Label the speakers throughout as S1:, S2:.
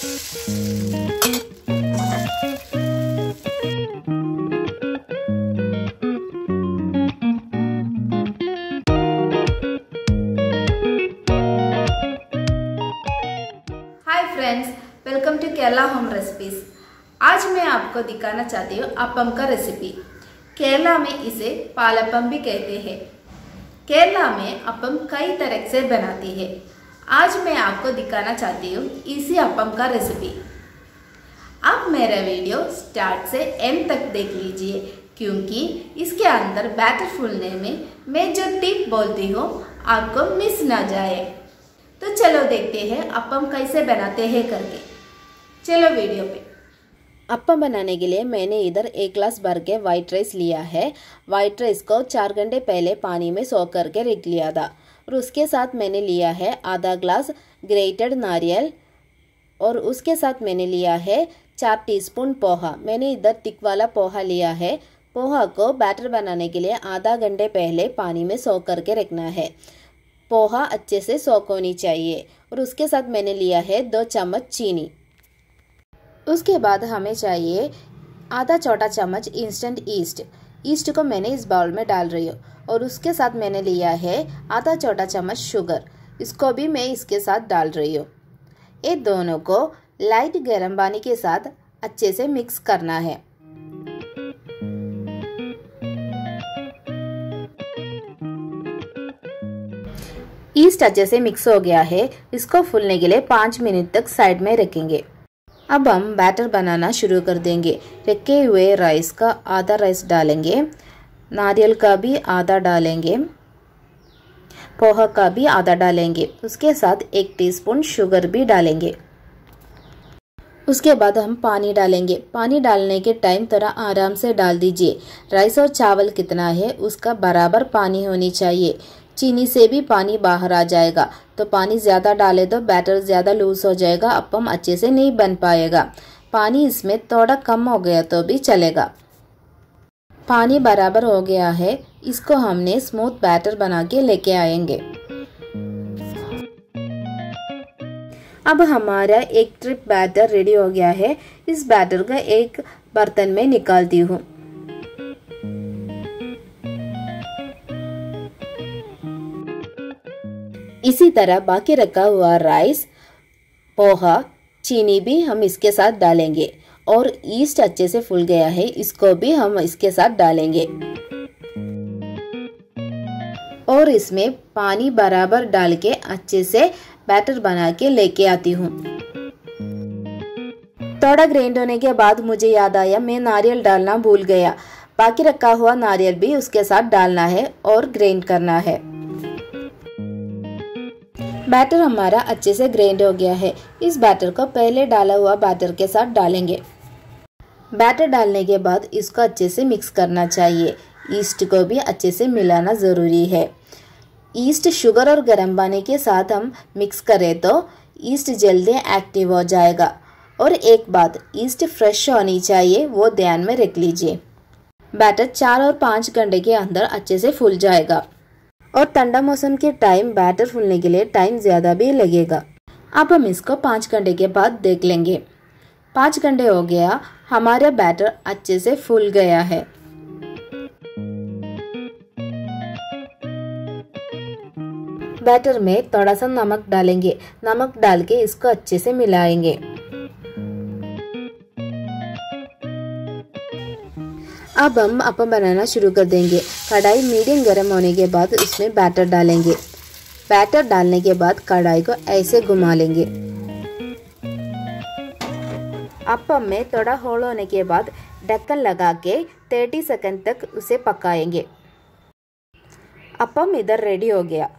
S1: Welcome to Kerala home recipes आज मैं आपको दिखाना चाहती हूँ अपम का रेसिपी केरला में इसे पालपम भी कहते हैं। केरला में अपम कई तरह से बनाती है। आज मैं आपको दिखाना चाहती हूँ इसी अपम का रेसिपी आप मेरा वीडियो स्टार्ट से एंड तक देख लीजिए, क्योंकि इसके अंदर बैटर फूलने में मैं जो टिप बोलती हूँ, आपको मिस ना जाए। तो चलो देखते हैं अपम कैसे बनाते हैं करके। चलो वीडियो पे।
S2: अपम बनाने के लिए मैंने इधर एक ग्लास भर के वाइट राइस लिया है। वाइट राइस को चार घंटे पहले पानी में सोख करके रख लिया था। और उसके साथ मैंने लिया है आधा ग्लास ग्रेटेड नारियल और उसके साथ मैंने लिया है चार टीस्पून पोहा। मैंने इधर तिक वाला पोहा लिया है। पोहा को बैटर बनाने के लिए आधा घंटे पहले पानी में सोख करके रखना है। पोहा अच्छे से सोख होनी चाहिए और उसके साथ मैंने लिया है दो चम्मच चीनी। उसके बाद हमें चाहिए आधा छोटा चम्मच इंस्टेंट ईस्ट ईस्ट को मैंने इस बाउल में डाल रही हूँ और उसके साथ मैंने लिया है आधा छोटा चम्मच शुगर। इसको भी मैं इसके साथ डाल रही हूँ। ये दोनों को लाइट गर्म पानी के साथ अच्छे से मिक्स करना है। ईस्ट अच्छे से मिक्स हो गया है। इसको फूलने के लिए पाँच मिनट तक साइड में रखेंगे। अब हम बैटर बनाना शुरू कर देंगे। रखे हुए राइस का आधा राइस डालेंगे। नारियल का भी आधा डालेंगे। पोहा का भी आधा डालेंगे। उसके साथ एक टीस्पून शुगर भी डालेंगे। उसके बाद हम पानी डालेंगे। पानी डालने के टाइम थोड़ा आराम से डाल दीजिए। राइस और चावल कितना है, उसका बराबर पानी होनी चाहिए। चीनी से भी पानी बाहर आ जाएगा। तो पानी ज़्यादा डाले तो बैटर ज़्यादा लूज हो जाएगा, अपम अच्छे से नहीं बन पाएगा। पानी इसमें थोड़ा कम हो गया तो भी चलेगा। पानी बराबर हो गया है, इसको हमने स्मूथ बैटर बना के लेके आएँगे। अब हमारा एक ट्रिप बैटर रेडी हो गया है। इस बैटर का एक बर्तन में निकालती हूँ। इसी तरह बाकी रखा हुआ राइस पोहा, चीनी भी हम इसके साथ डालेंगे और ईस्ट अच्छे से फूल गया है, इसको भी हम इसके साथ डालेंगे। और इसमें पानी बराबर डाल के अच्छे से बैटर बना के लेके आती हूँ। थोड़ा ग्राइंड होने के बाद मुझे याद आया, मैं नारियल डालना भूल गया। बाकी रखा हुआ नारियल भी उसके साथ डालना है और ग्राइंड करना है। बैटर हमारा अच्छे से ग्राइंड हो गया है। इस बैटर को पहले डाला हुआ बैटर के साथ डालेंगे। बैटर डालने के बाद इसको अच्छे से मिक्स करना चाहिए। ईस्ट को भी अच्छे से मिलाना ज़रूरी है। ईस्ट शुगर और गर्म पानी के साथ हम मिक्स करें तो ईस्ट जल्दी एक्टिव हो जाएगा। और एक बात ईस्ट फ्रेश होनी चाहिए, वो ध्यान में रख लीजिए। बैटर चार और पाँच घंटे के अंदर अच्छे से फूल जाएगा। और ठंडा मौसम के टाइम बैटर फूलने के लिए टाइम ज़्यादा भी लगेगा। अब हम इसको पाँच घंटे के बाद देख लेंगे। पाँच घंटे हो गया, हमारा बैटर अच्छे से फूल गया है। बैटर में थोड़ा सा नमक डालेंगे। नमक डाल के इसको अच्छे से मिलाएँगे। अब हम अपम बनाना शुरू कर देंगे। कढ़ाई मीडियम गर्म होने के बाद उसमें बैटर डालेंगे। बैटर डालने के बाद कढ़ाई को ऐसे घुमा लेंगे। अपम में थोड़ा होल होने के बाद ढक्कन लगा के 30 सेकंड तक उसे पकाएँगे। अपम इधर रेडी हो गया।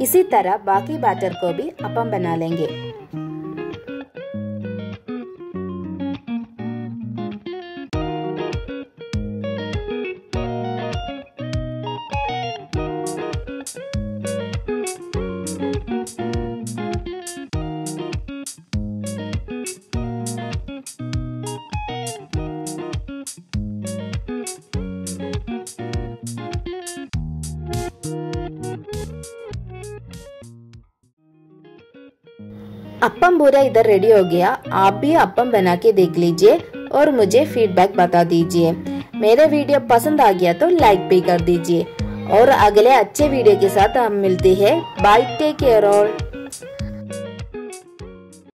S2: इसी तरह बाकी बैटर को भी अपम बना लेंगे। अप्पम पूरा इधर रेडी हो गया। आप भी अपम बना के देख लीजिए और मुझे फीडबैक बता दीजिए। मेरा वीडियो पसंद आ गया तो लाइक भी कर दीजिए। और अगले अच्छे वीडियो के साथ हम मिलते हैं। Bye take care all